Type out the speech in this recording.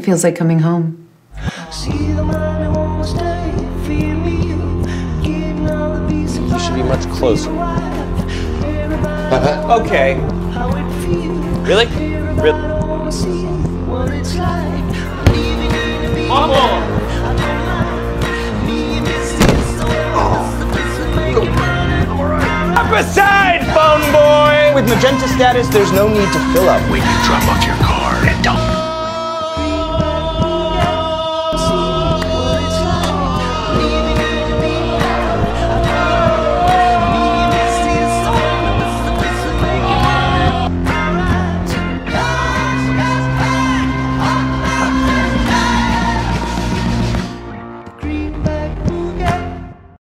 It feels like coming home. You should be much closer. okay. Really? Really? Up beside, phone boy! With magenta status, there's no need to fill up. Wait, you drop off your car